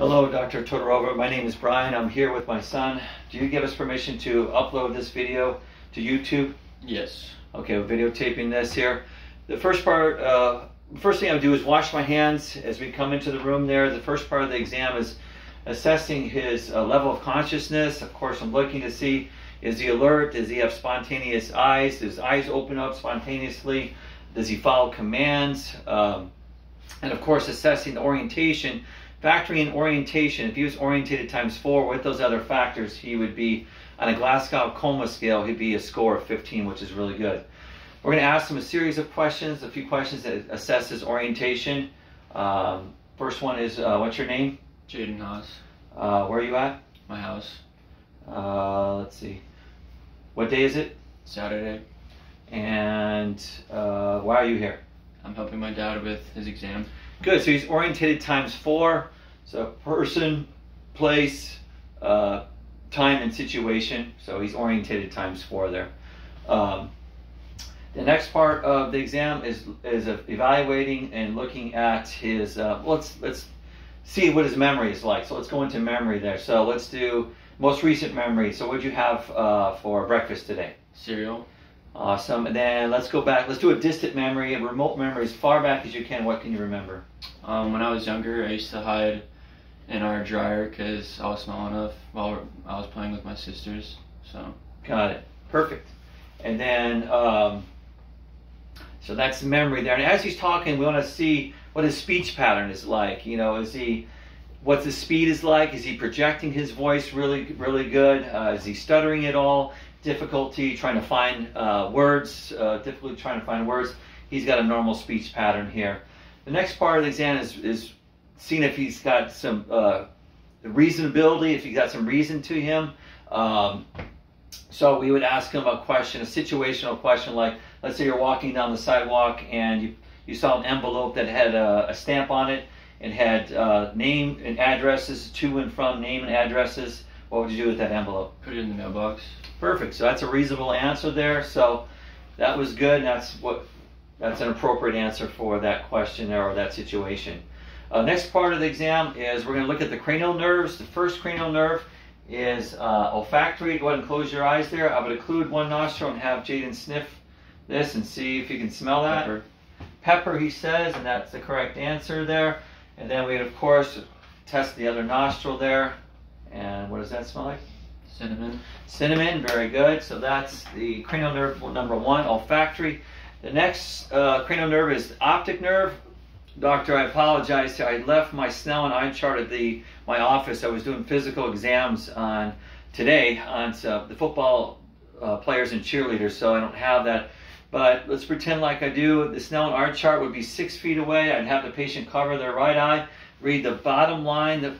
Hello, Dr. Todorova. My name is Bryan. I'm here with my son. Do you give us permission to upload this video to YouTube? Yes. Okay, we're videotaping this here. The first part, uh, first thing I would do is wash my hands as we come into the room there. The first part of the exam is assessing his uh, level of consciousness. Of course, I'm looking to see is he alert? Does he have spontaneous eyes? Does his eyes open up spontaneously? Does he follow commands? Um, and of course, assessing the orientation, factoring in orientation. If he was orientated times four with those other factors, he would be on a Glasgow coma scale, he'd be a score of 15, which is really good. We're going to ask him a series of questions, a few questions that assess his orientation. Um, first one is, uh, what's your name? Jaden Haas. Uh, where are you at? My house. Uh, let's see. What day is it? Saturday. And uh, why are you here? I'm helping my dad with his exam. Good. So he's orientated times four. So person, place, uh, time, and situation. So he's orientated times four there. Um, the next part of the exam is is evaluating and looking at his. Uh, let's let's see what his memory is like. So let's go into memory there. So let's do most recent memory. So what did you have uh, for breakfast today? Cereal. Awesome. And then let's go back. Let's do a distant memory, a remote memory, as far back as you can. What can you remember? Um, when I was younger, I used to hide in our dryer because I was small enough while I was playing with my sisters. So. Got it. Perfect. And then, um, so that's memory there. And as he's talking, we want to see what his speech pattern is like. You know, is he, what the speed is like? Is he projecting his voice really, really good? Uh, is he stuttering at all? Difficulty trying to find uh, words, uh, difficulty trying to find words, he's got a normal speech pattern here. The next part of the exam is, is seeing if he's got some uh, reasonability, if he's got some reason to him. Um, so we would ask him a question, a situational question like, let's say you're walking down the sidewalk and you, you saw an envelope that had a, a stamp on it and had uh, name and addresses to and from, name and addresses. What would you do with that envelope? Put it in the mailbox. Perfect. So that's a reasonable answer there. So that was good. And that's what that's an appropriate answer for that question there or that situation. Uh, next part of the exam is we're going to look at the cranial nerves. The first cranial nerve is uh, olfactory. Go ahead and close your eyes there. I would occlude one nostril and have Jaden sniff this and see if he can smell that. Pepper. Pepper, he says, and that's the correct answer there. And then we of course, test the other nostril there. And what does that smell like? Cinnamon. Cinnamon, very good. So that's the cranial nerve number one, olfactory. The next uh, cranial nerve is optic nerve. Doctor, I apologize. I left my Snellen and eye chart at the my office. I was doing physical exams on today on uh, the football uh, players and cheerleaders, so I don't have that. But let's pretend like I do. The Snell Snellen eye chart would be six feet away. I'd have the patient cover their right eye, read the bottom line, the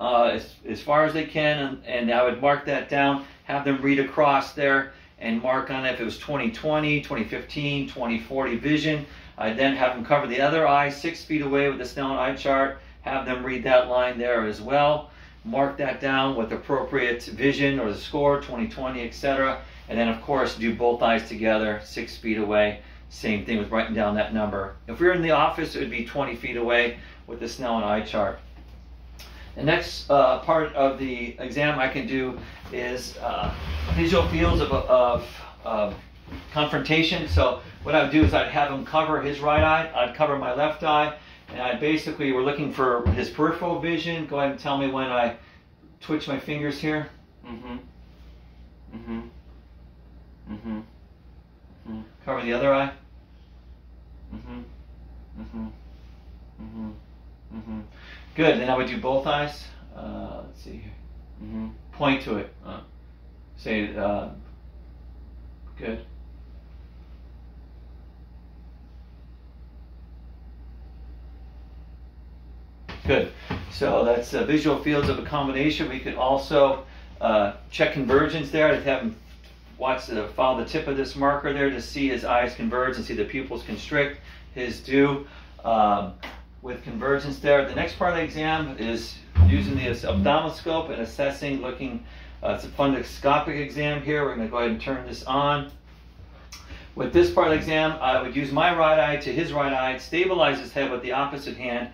uh, as, as far as they can, and, and I would mark that down, have them read across there, and mark on it if it was 2020, 2015, 2040 vision. I'd then have them cover the other eye six feet away with the Snellen eye chart, have them read that line there as well, mark that down with appropriate vision or the score, 2020, etc. And then, of course, do both eyes together, six feet away. Same thing with writing down that number. If we were in the office, it would be 20 feet away with the Snellen eye chart. The next uh, part of the exam I can do is uh, visual fields of, of, of, confrontation. So what I would do is I'd have him cover his right eye, I'd cover my left eye, and I basically we're looking for his peripheral vision. Go ahead and tell me when I twitch my fingers here. Mm-hmm. Mm-hmm. Mm-hmm. Mm-hmm. Cover the other eye. Mm-hmm. Mm-hmm. Mm-hmm. Mm-hmm. Good. Then I would do both eyes. Uh, let's see here. Mm-hmm. Point to it. Uh, say, uh, good. Good. So that's uh, visual fields of accommodation. We could also uh, check convergence there. I'd have him watch the follow the tip of this marker there to see his eyes converge and see the pupils constrict. His do. Um, with convergence there. The next part of the exam is using the ophthalmoscope and assessing, looking, uh, it's a fundoscopic exam here. We're going to go ahead and turn this on. With this part of the exam, I would use my right eye to his right eye, stabilize his head with the opposite hand,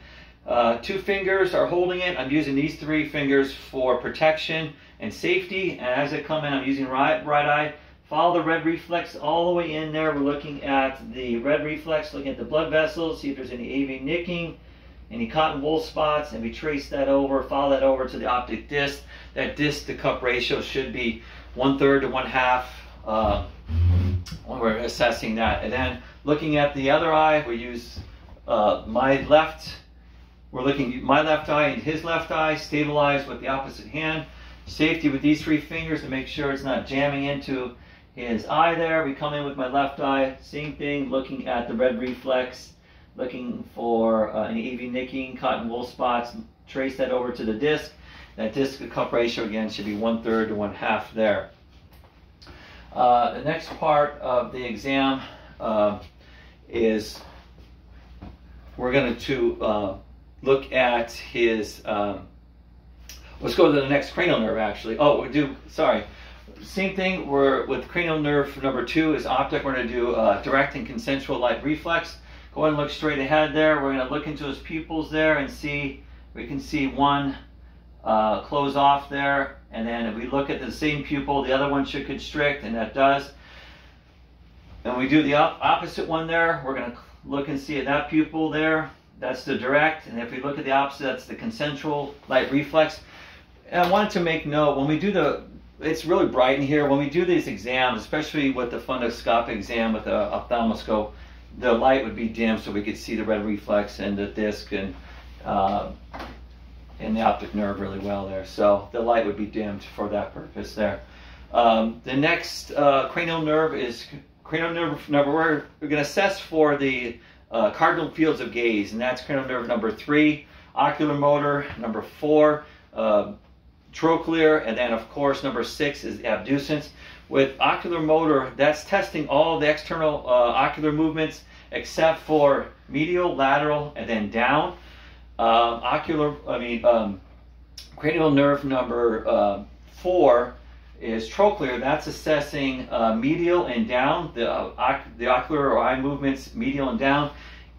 Uh, two fingers are holding it. I'm using these three fingers for protection and safety. And as I come in, I'm using right, right eye. Follow the red reflex all the way in there. We're looking at the red reflex, looking at the blood vessels, see if there's any AV nicking, any cotton wool spots, and we trace that over, follow that over to the optic disc. That disc to cup ratio should be one third to one half uh, when we're assessing that. And then looking at the other eye, we use uh, my left, we're looking my left eye and his left eye, stabilize with the opposite hand. Safety with these three fingers to make sure it's not jamming into his eye there. We come in with my left eye, same thing, looking at the red reflex, looking for uh, any AV nicking, cotton wool spots, trace that over to the disc. That disc cup ratio again should be one third to one half there. Uh, the next part of the exam uh, is we're going to uh, look at his. Um, let's go to the next cranial nerve actually. Oh, we do. Sorry. Same thing. We're with cranial nerve number two is optic. We're going to do direct and consensual light reflex. Go ahead and look straight ahead there. We're going to look into his pupils there and see. We can see one uh, close off there. And then if we look at the same pupil, the other one should constrict, and that does. And we do the op opposite one there. We're going to look and see at that pupil there. That's the direct. And if we look at the opposite, that's the consensual light reflex. And I wanted to make note, when we do the, it's really bright in here. When we do these exams, especially with the fundoscopic exam with the ophthalmoscope, the light would be dim so we could see the red reflex and the disc and uh, and the optic nerve really well there. So the light would be dimmed for that purpose there. Um, the next uh, cranial nerve is cranial nerve number. We're, we're going to assess for the uh, cardinal fields of gaze, and that's cranial nerve number three, oculomotor number four, trochlear, and then of course number six is abducens. With oculomotor, that's testing all the external uh, ocular movements except for medial, lateral, and then down. Um, ocular, I mean, um, cranial nerve number uh, four is trochlear. That's assessing uh, medial and down, the, uh, the ocular or eye movements, medial and down.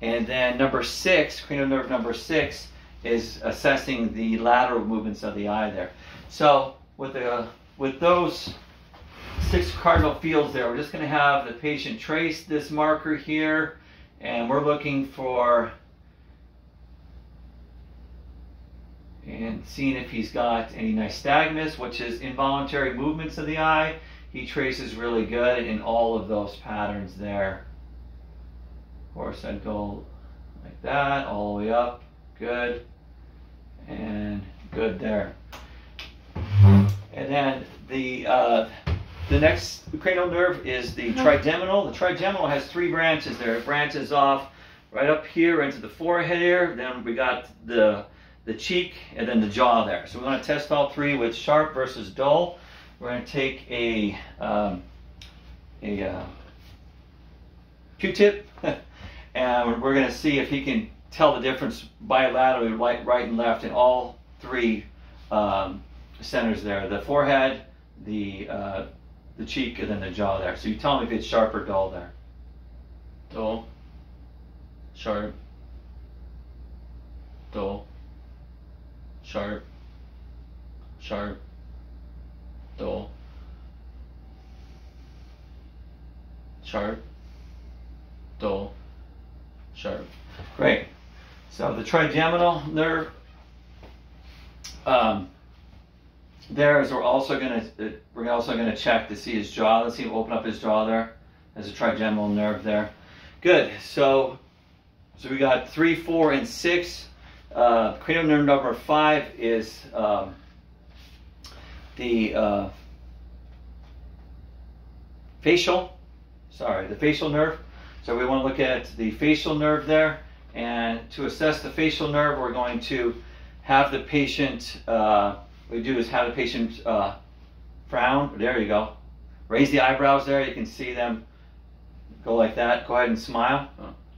And then number six, cranial nerve number six, is assessing the lateral movements of the eye there. So with, the, with those six cardinal fields there, we're just going to have the patient trace this marker here, and we're looking for and seeing if he's got any nystagmus, which is involuntary movements of the eye. He traces really good in all of those patterns there. Of course, I'd go like that, all the way up, good, and good there. And then the uh, the next cranial nerve is the trigeminal. The trigeminal has three branches there. It branches off right up here into the forehead here. Then we got the the cheek, and then the jaw there. So we're going to test all three with sharp versus dull. We're going to take a, um, a uh, Q-tip, and we're going to see if he can tell the difference bilaterally, right, right and left, in all three um, centers there. The forehead, the, uh, the cheek, and then the jaw there. So you tell me if it's sharp or dull there. Dull. Sharp. Dull sharp, sharp, dull, sharp, dull, sharp. Great. So the trigeminal nerve, um, there is we're also going to we're also going to check to see his jaw. Let's see him open up his jaw there. There's a trigeminal nerve there. Good. So so we got three, four, and six. Uh, cranial nerve number five is um, the uh, facial, sorry, the facial nerve. So we want to look at the facial nerve there. And to assess the facial nerve, we're going to have the patient, uh, we do is have the patient uh, frown. There you go. Raise the eyebrows there. You can see them go like that. Go ahead and smile.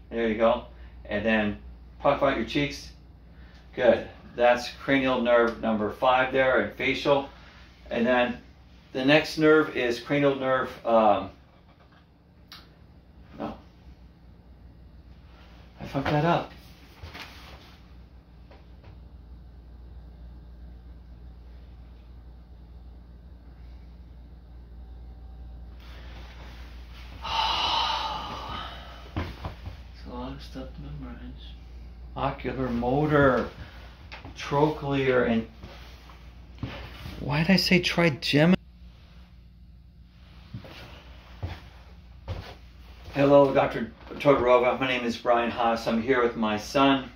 There you go. And then puff out your cheeks Good. That's cranial nerve number five there and facial. And then the next nerve is cranial nerve. Um, no. I fucked that up. Oculomotor, trochlear, and why did I say trigeminal? Hello, Dr. Todorova. My name is Bryan Haas. I'm here with my son.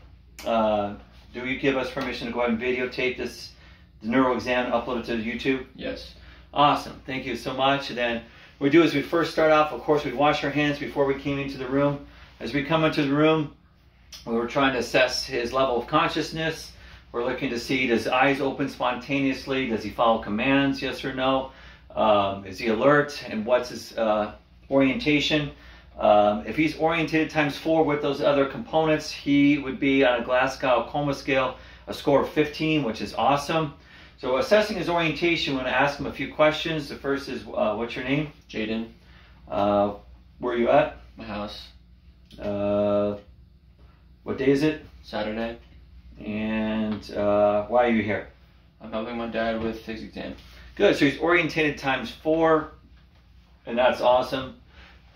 Uh, do you give us permission to go ahead and videotape this the neural exam and upload it to YouTube? Yes. Awesome. Thank you so much. Then what we do is we first start off, of course, we wash our hands before we came into the room. As we come into the room, we were trying to assess his level of consciousness. We're looking to see does eyes open spontaneously? Does he follow commands? Yes or no? Um, is he alert? And what's his uh, orientation? Um, if he's oriented times four with those other components, he would be on a Glasgow coma scale, a score of 15, which is awesome. So assessing his orientation, I'm going to ask him a few questions. The first is, uh, what's your name? Jaden, Uh, where are you at? my house. Uh, what day is it? Saturday. And uh, why are you here? I'm helping my dad with his exam. Good. So he's orientated times four, and that's awesome.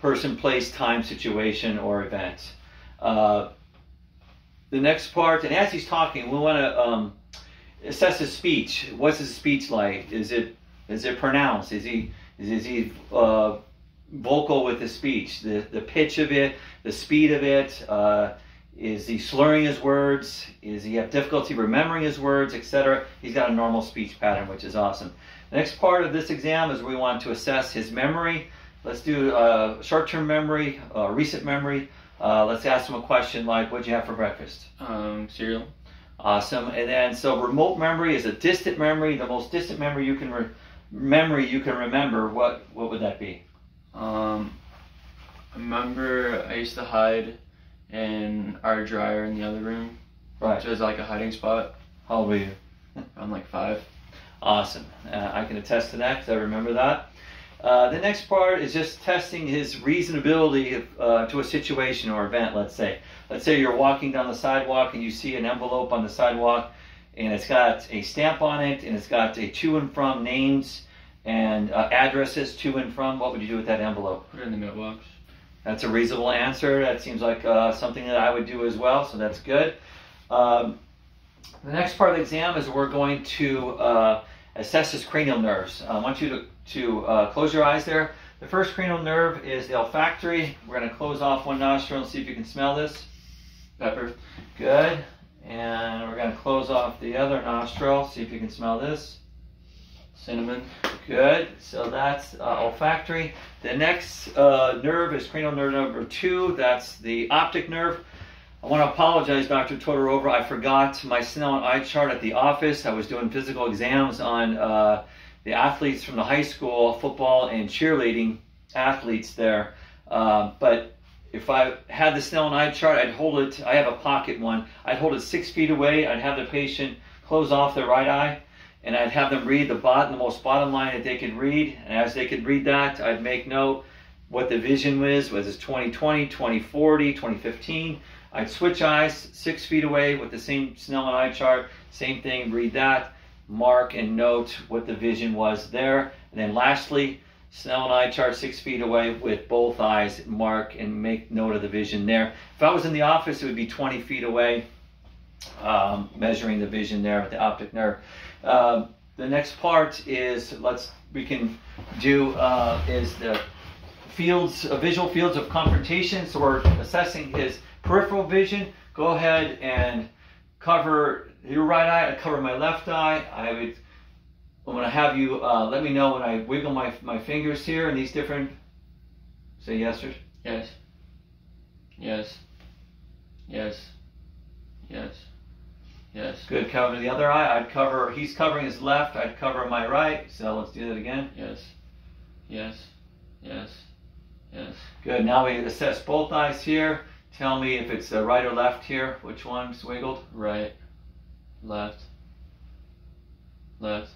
Person, place, time, situation, or event. Uh, the next part, and as he's talking, we want to um, assess his speech. What's his speech like? Is it is it pronounced? Is he is, is he uh, vocal with his speech? The the pitch of it, the speed of it. Uh, is he slurring his words? Is he have difficulty remembering his words, etc.? He's got a normal speech pattern, which is awesome. The next part of this exam is we want to assess his memory. Let's do uh, short-term memory, uh, recent memory. Uh, let's ask him a question like, "What'd you have for breakfast?" Um, cereal. Awesome. And then, so remote memory is a distant memory. The most distant memory you can re- memory you can remember. What what would that be? Um, I remember I used to hide in our dryer in the other room, Right. which was like a hiding spot. How old were you? I'm like five. Awesome. Uh, I can attest to that because I remember that. Uh, the next part is just testing his reasonability uh, to a situation or event, let's say. Let's say you're walking down the sidewalk and you see an envelope on the sidewalk and it's got a stamp on it and it's got a to and from names and uh, addresses to and from. What would you do with that envelope? Put it in the mailbox. That's a reasonable answer. That seems like uh, something that I would do as well, so that's good. Um, the next part of the exam is we're going to uh, assess his cranial nerves. I want you to, to uh, close your eyes there. The first cranial nerve is the olfactory. We're going to close off one nostril and see if you can smell this. Pepper. Good. And we're going to close off the other nostril, see if you can smell this. Cinnamon. Good. So that's uh, olfactory. The next uh, nerve is cranial nerve number two. That's the optic nerve. I want to apologize, Dr. Todorova. I forgot my Snellen eye chart at the office. I was doing physical exams on uh, the athletes from the high school, football and cheerleading athletes there. Uh, but if I had the Snellen eye chart, I'd hold it. I have a pocket one. I'd hold it six feet away. I'd have the patient close off their right eye and I'd have them read the bottom, the most bottom line that they could read. And as they could read that, I'd make note what the vision was. Was it 2020, 2040, 2015? I'd switch eyes six feet away with the same Snellen eye chart. Same thing, read that, mark and note what the vision was there. And then lastly, Snellen eye chart six feet away with both eyes, mark and make note of the vision there. If I was in the office, it would be 20 feet away, um, measuring the vision there with the optic nerve. Um, the next part is let's we can do uh, is the fields uh, visual fields of confrontation. So we're assessing his peripheral vision. Go ahead and cover your right eye. I cover my left eye. I would I'm to have you uh, let me know when I wiggle my my fingers here in these different. Say yes or Yes. Yes. Yes. Yes. Yes. good. Cover the other eye. I'd cover. He's covering his left. I'd cover my right. So let's do that again. Yes. Yes. Yes. Yes. Good. Now we assess both eyes here. Tell me if it's uh, right or left here. Which one's wiggled? Right. Left. Left.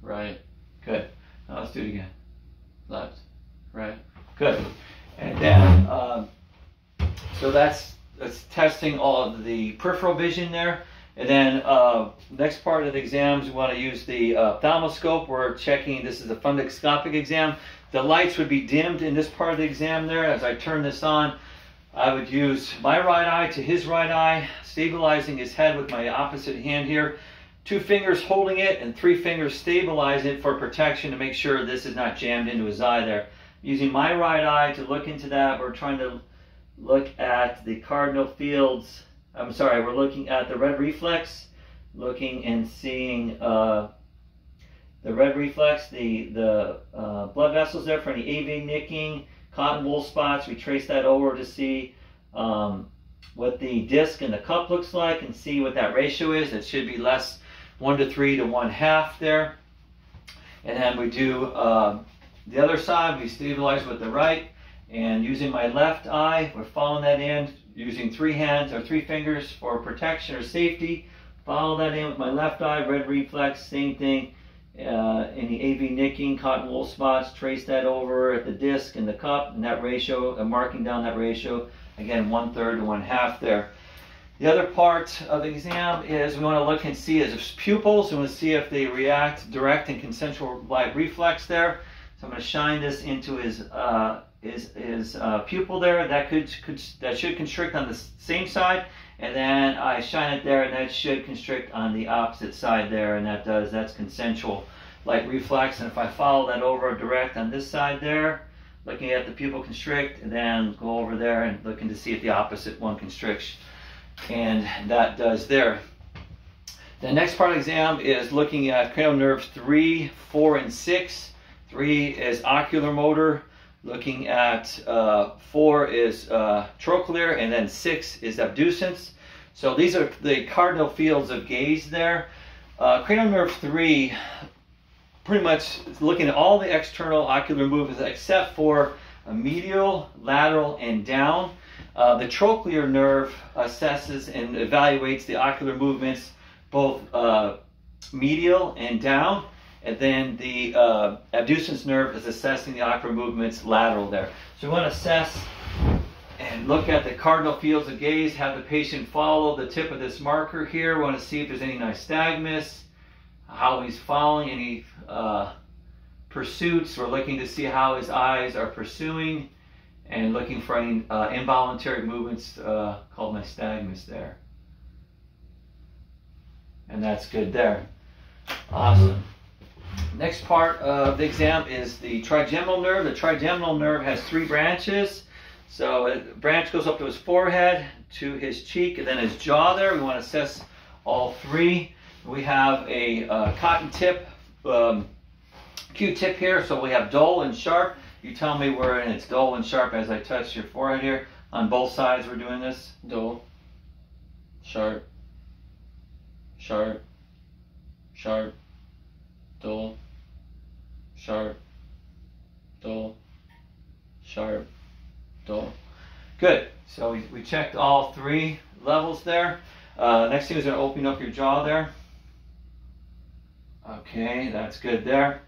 Right. Good. Now let's do it again. Left. Right. Good. And then, um, so that's that's testing all of the peripheral vision there. And then uh, next part of the exams, we want to use the uh, ophthalmoscope. We're checking. This is a fundoscopic exam. The lights would be dimmed in this part of the exam there. As I turn this on, I would use my right eye to his right eye, stabilizing his head with my opposite hand here. Two fingers holding it and three fingers stabilizing it for protection to make sure this is not jammed into his eye there. Using my right eye to look into that, we're trying to look at the cardinal fields. I'm sorry, we're looking at the red reflex, looking and seeing uh, the red reflex, the, the uh, blood vessels there for any AV nicking, cotton wool spots. We trace that over to see um, what the disc and the cup looks like and see what that ratio is. It should be less 1 to 3 to 1 half there. And then we do uh, the other side, we stabilize with the right. And using my left eye, we're following that in using three hands or three fingers for protection or safety. Follow that in with my left eye, red reflex, same thing. Uh, any AV nicking, cotton wool spots, trace that over at the disc and the cup and that ratio, and marking down that ratio. Again, one third to one half there. The other part of the exam is we want to look and see his pupils. And we want to see if they react direct and consensual light reflex there. So I'm going to shine this into his uh, his, his uh, pupil there. That could, could that should constrict on the same side, and then I shine it there, and that should constrict on the opposite side there, and that does that's consensual light reflex. And if I follow that over direct on this side there, looking at the pupil constrict, and then go over there and looking to see if the opposite one constricts, and that does there. The next part of the exam is looking at cranial nerves 3, 4, and 6. 3 is oculomotor. Looking at uh, 4 is uh, trochlear, and then 6 is abducens. So these are the cardinal fields of gaze there. Uh, cranial nerve 3 pretty much looking at all the external ocular movements except for medial, lateral, and down. Uh, the trochlear nerve assesses and evaluates the ocular movements both uh, medial and down. And then the uh, abducens nerve is assessing the ocular movements lateral there. So we want to assess and look at the cardinal fields of gaze, have the patient follow the tip of this marker here. We want to see if there's any nystagmus, how he's following any uh, pursuits. We're looking to see how his eyes are pursuing and looking for any uh, involuntary movements uh, called nystagmus there. And that's good there. Awesome. Next part of the exam is the trigeminal nerve. The trigeminal nerve has three branches. So a branch goes up to his forehead, to his cheek, and then his jaw there. We want to assess all three. We have a uh, cotton tip, um, Q-tip here. So we have dull and sharp. You tell me where it's dull and sharp as I touch your forehead here. On both sides we're doing this. Dull, sharp, sharp, sharp, dull, sharp, dull, sharp, dull. Good. So we, we checked all three levels there. Uh, next thing is going to open up your jaw there. Okay, that's good there.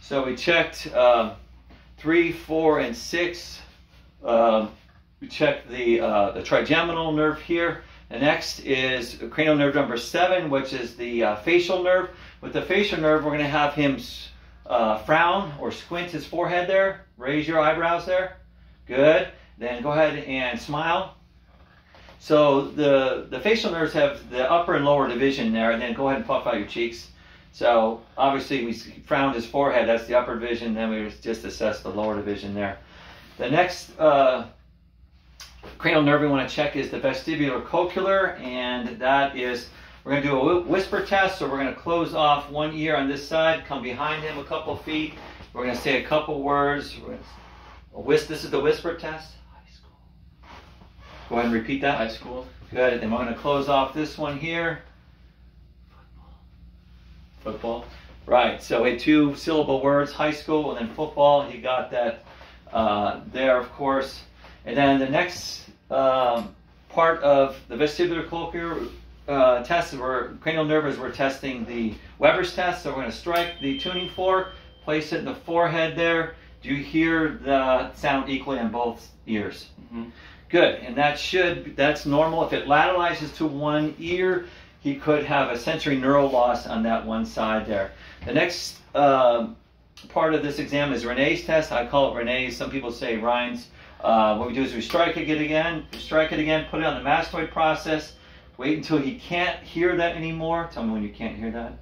So we checked uh, three, four, and six. Um, we checked the, uh, the trigeminal nerve here. The next is cranial nerve number seven, which is the uh, facial nerve. With the facial nerve, we're going to have him uh, frown or squint his forehead there. Raise your eyebrows there. Good. Then go ahead and smile. So the, the facial nerves have the upper and lower division there, and then go ahead and puff out your cheeks. So obviously we frowned his forehead, that's the upper division, then we just assessed the lower division there. The next uh, cranial nerve we want to check is the vestibulocochlear, and that is, we're going to do a whisper test, so we're going to close off one ear on this side, come behind him a couple feet, we're going to say a couple words. Whis- this is the whisper test. High school. Go ahead and repeat that. High school, Good. And I'm going to close off this one here. football, Right. So we had two syllable words, high school and then football. He got that uh, there, of course. And then the next um, part of the vestibulocochlear uh, test, we're, cranial nerves, we're testing the Weber's test. So we're going to strike the tuning fork, place it in the forehead there. Do you hear the sound equally on both ears? Mhm. Good, and that should, that's normal. If it lateralizes to one ear, he could have a sensorineural loss on that one side there. The next um, part of this exam is Renee's test. I call it Renee's. Some people say Ryan's. Uh, what we do is we strike it again, strike it again, put it on the mastoid process. Wait until he can't hear that anymore. Tell me when you can't hear that.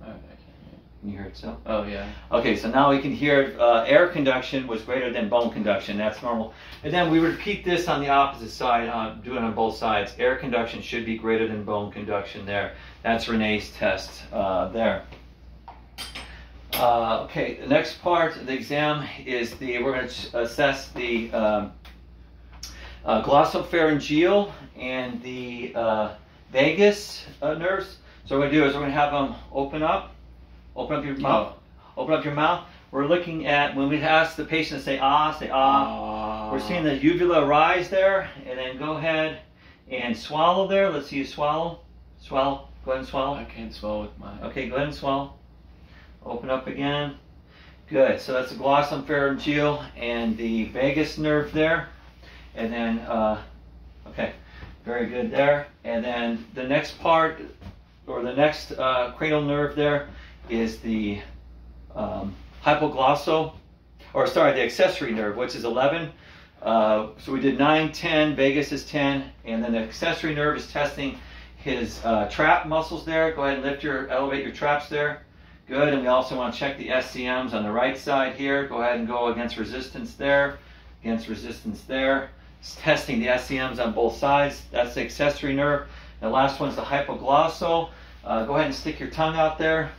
Oh, I can't hear. Can you hear it still? Oh yeah. Okay, so now we can hear uh, air conduction was greater than bone conduction. That's normal. And then we repeat this on the opposite side, uh, do it on both sides. Air conduction should be greater than bone conduction there. That's Renee's test uh, there. Uh, okay, the next part of the exam is the, we're going to assess the um, uh, glossopharyngeal and the uh, vagus uh, nerves. So what we're going to do is we're going to have them open up, open up your mouth, open up your mouth. We're looking at, when we ask the patient to say ah, say ah. Ah. We're seeing the uvula rise there, and then go ahead and swallow there. Let's see you swallow. Swallow. Go ahead and swallow. I can't swallow with my. Okay, go ahead and swallow. Open up again. Good. So that's the glossopharyngeal and the vagus nerve there. And then, uh, okay, very good there. And then the next part, or the next uh, cranial nerve there, is the um, hypoglossal, or sorry, the accessory nerve, which is 11. Uh, so we did 9, 10, vagus is 10, and then the accessory nerve is testing his uh, trap muscles there. Go ahead and lift your, elevate your traps there. Good, and we also want to check the SCMs on the right side here. Go ahead and go against resistance there, against resistance there. It's testing the SCMs on both sides. That's the accessory nerve. The last one's the hypoglossal. Uh, go ahead and stick your tongue out there.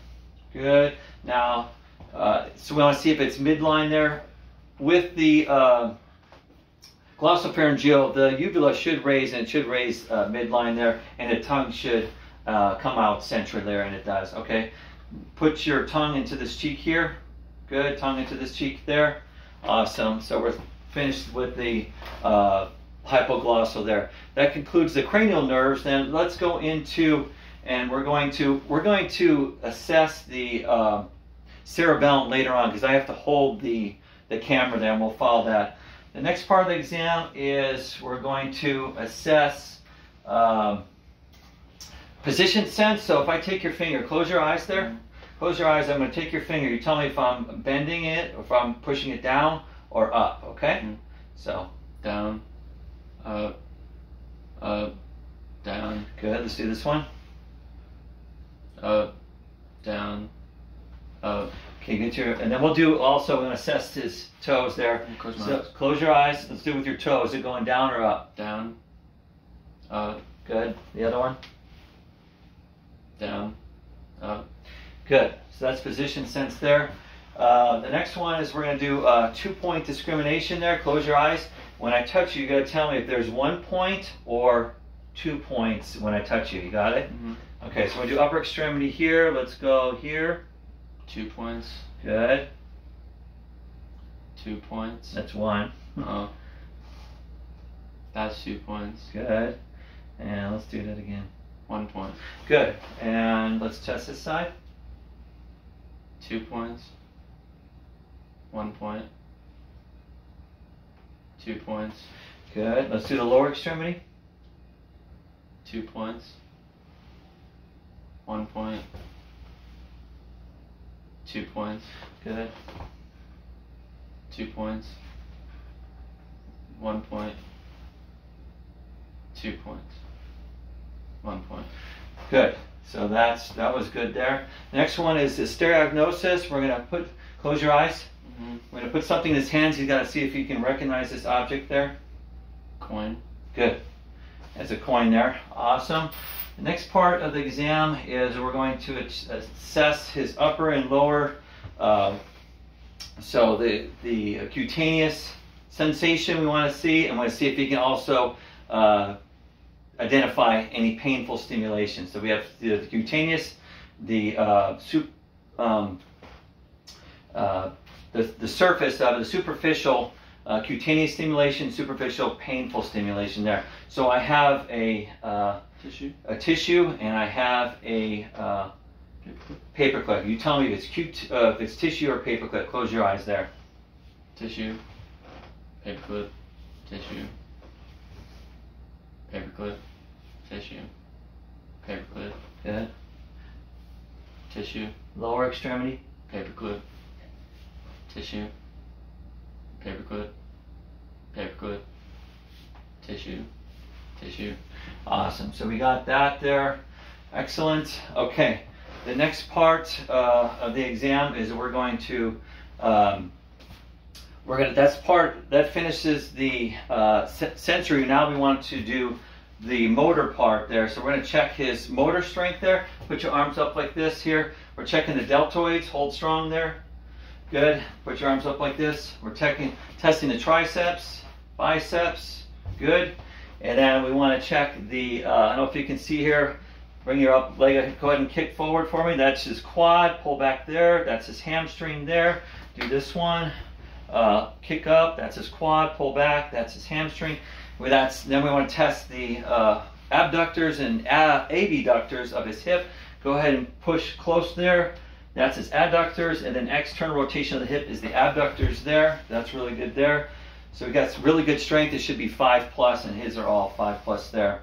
Good. Now, uh, so we want to see if it's midline there. With the uh, glossopharyngeal, the uvula should raise and it should raise uh, midline there, and the tongue should uh, come out centrally there, and it does. Okay. Put your tongue into this cheek here. Good. Tongue into this cheek there. Awesome. So we're finished with the uh, hypoglossal there. That concludes the cranial nerves. Then let's go into and we're going to we're going to assess the uh, cerebellum later on because I have to hold the the camera there and we'll follow that. The next part of the exam is we're going to assess um, position sense. So if I take your finger, close your eyes there. Close your eyes. I'm going to take your finger. You tell me if I'm bending it, or if I'm pushing it down or up. Okay. Mhm. So Down. Up. Up. Down. good. Let's do this one. Up. Down. Up. Okay, get your, and then we'll do also, we're to assess his toes there. Close my So eyes. close your eyes. Let's do it with your toes. Is it going down or up? Down. Up. Good. The other one? Down. Up. Good. So that's position sense there. Uh, the next one is we're going to do uh, two point discrimination there. Close your eyes. When I touch you, you got to tell me if there's one point or two points when I touch you. You got it? hmm Okay, so we do upper extremity here. Let's go here. Two points. Good. Two points. That's one. Oh. That's two points. Good. And let's do that again. One point. Good. And let's test this side. Two points. One point. Two points. Good. Let's do the lower extremity. Two points. One point. Two points. Good. Two points. One point. Two points. One point. Good. So that's that was good there. Next one is the stereognosis. We're gonna put close your eyes. Mm-hmm. We're gonna put something in his hands. He's got to see if he can recognize this object there. Coin. Good. There's a coin there. Awesome. The next part of the exam is we're going to assess his upper and lower. Um, so the the cutaneous sensation we want to see, and want to see if he can also uh, identify any painful stimulation. So we have the, cutaneous, the uh, sup, um, uh, the, the surface of the superficial uh, cutaneous stimulation, superficial painful stimulation there. So I have a, uh, Tissue. a tissue and I have a uh, paperclip. You tell me if it's cute, uh, if it's tissue or paperclip. Close your eyes there. Tissue. Paperclip. Tissue. Paperclip. tissue, paperclip, Good. tissue, Lower extremity. paperclip, tissue, paperclip, paperclip, tissue, tissue. Awesome. So we got that there. Excellent. Okay. The next part uh, of the exam is we're going to um, we're gonna that's part that finishes the uh, se- sensory. Now we want to do the motor part there. So we're gonna check his motor strength there. Put your arms up like this here. We're checking the deltoids. Hold strong there. Good. Put your arms up like this. We're checking testing the triceps, biceps. Good. And then we want to check the, uh, I don't know if you can see here, bring your up leg, go ahead and kick forward for me. That's his quad, pull back there. That's his hamstring there. Do this one, uh, kick up, that's his quad, pull back, that's his hamstring. With that, then we want to test the uh, abductors and abductors of his hip. Go ahead and push close there. That's his adductors, and then external rotation of the hip is the abductors there. That's really good there. So we got some really good strength. It should be five plus, and his are all five plus there.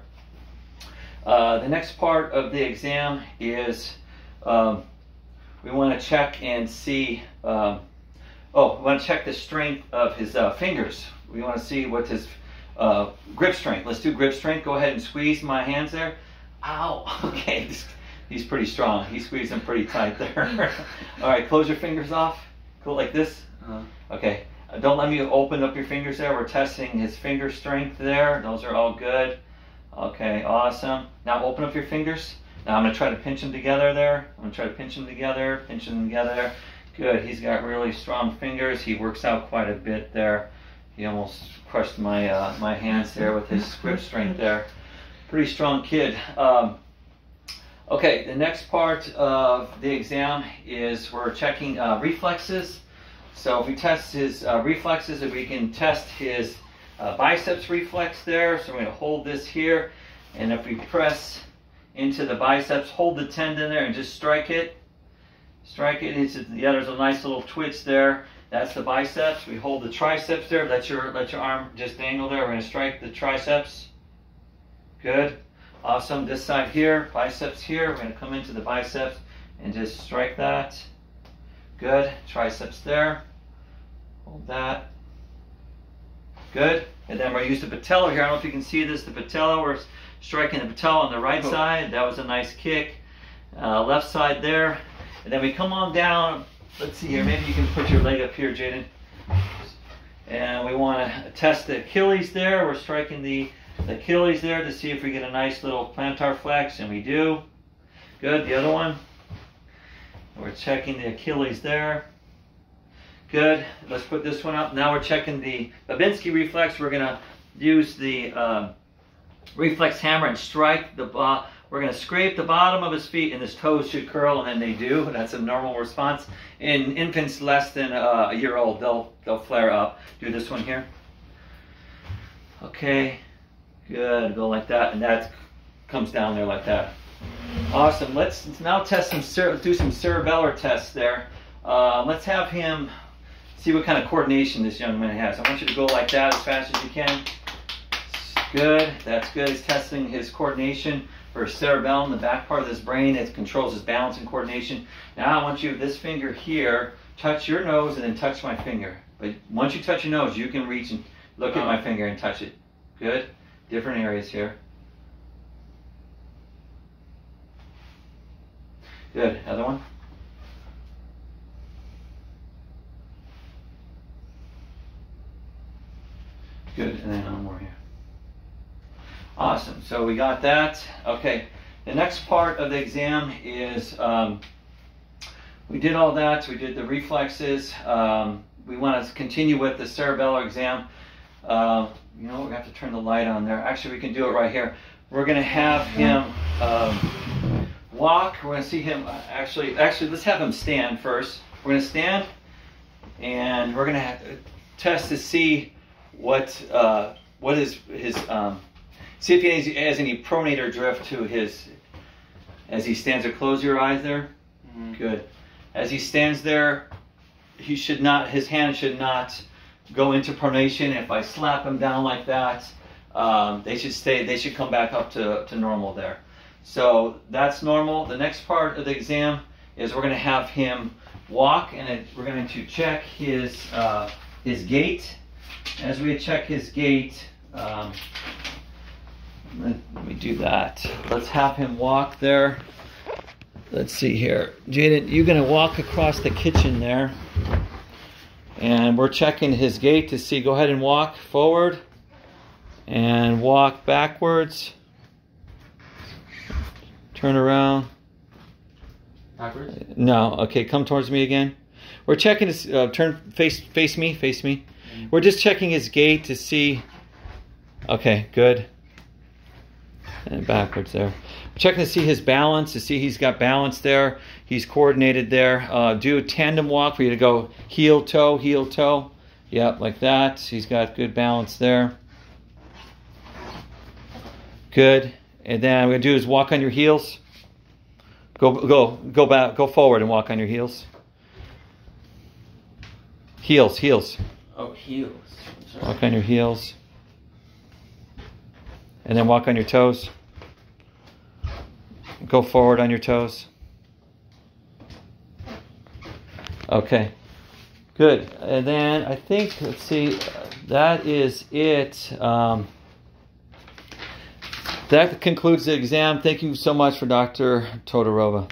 Uh, the next part of the exam is um, we want to check and see. Um, oh, we want to check the strength of his uh, fingers. We want to see what his uh, grip strength. Let's do grip strength. Go ahead and squeeze my hands there. Ow. Okay. He's pretty strong. He's squeezing pretty tight there. all right. Close your fingers off. Go like this. Uh, Okay. Uh, Don't let me open up your fingers there. We're testing his finger strength there. Those are all good. Okay, awesome. Now open up your fingers. Now I'm going to try to pinch them together there. I'm going to try to pinch them together, pinch them together. Good. He's got really strong fingers. He works out quite a bit there. He almost crushed my uh, my hands there with his grip strength there. Pretty strong kid. Um, okay, the next part of the exam is we're checking uh, reflexes. So if we test his uh, reflexes, if we can test his uh, biceps reflex there, so we're going to hold this here, and if we press into the biceps, hold the tendon there and just strike it. Strike it. It's, yeah, there's a nice little twitch there. That's the biceps. We hold the triceps there. Let your let your arm just dangle there. We're going to strike the triceps. Good. Awesome. This side here, biceps here. We're going to come into the biceps and just strike that. Good. Triceps there. Hold that. Good. And then we're use the patella here. I don't know if you can see this. The patella, we're striking the patella on the right Oh. side. That was a nice kick. Uh, left side there. And then we come on down. Let's see here. Maybe you can put your leg up here, Jaden. And we want to test the Achilles there. We're striking the, the Achilles there to see if we get a nice little plantar flex, and we do. Good. The other one. We're checking the Achilles there. Good. Let's put this one up. Now we're checking the Babinski reflex. We're going to use the um, reflex hammer and strike the uh, we're going to scrape the bottom of his feet and his toes should curl and then they do that's a normal response in infants less than uh, a year old they'll they'll flare up do this one here okay good go like that and that comes down there like that awesome let's now test some do some cerebellar tests there uh, let's have him see what kind of coordination this young man has i want you to go like that as fast as you can Good. That's good. He's testing his coordination for cerebellum, the back part of his brain. that controls his balance and coordination. Now I want you, this finger here, touch your nose and then touch my finger. But once you touch your nose, you can reach and look at my finger and touch it. Good. Different areas here. Good. Other one. Good. And then one more here. Awesome. So we got that. Okay. The next part of the exam is um, we did all that. We did the reflexes. Um, we want to continue with the cerebellar exam. Uh, you know, we have to turn the light on there. Actually, we can do it right here. We're going to have him um, walk. We're going to see him uh, actually. Actually, let's have him stand first. We're going to stand, and we're going to test to see what uh, what is his um, see if he has, has any pronator drift to his as he stands there. Close your eyes there. mm, Good. As he stands there, he should not. His hand should not go into pronation. If I slap him down like that, um, they should stay. They should come back up to, to normal there. So that's normal. The next part of the exam is we're going to have him walk, and it, we're going to check his uh, his gait. As we check his gait, um, let, let me do that. Let's have him walk there. Let's see here, Jaden. You're going to walk across the kitchen there, and we're checking his gait to see. Go ahead and walk forward, and walk backwards. Turn around. Backwards? No. Okay, come towards me again. We're checking his uh, turn face face me, face me. We're just checking his gait to see Okay, good. And backwards there. We're checking to see his balance, to see he's got balance there. He's coordinated there. Uh, do a tandem walk for you to go heel toe, heel toe. Yep, like that. He's got good balance there. Good. And then we're gonna do is walk on your heels. Go go go back go forward and walk on your heels. Heels, heels. Oh, heels. I'm. Walk on your heels. And then walk on your toes. Go forward on your toes. Okay. Good. And then I think, let's see, that is it. Um, that concludes the exam. Thank you so much for Dr. Todorova.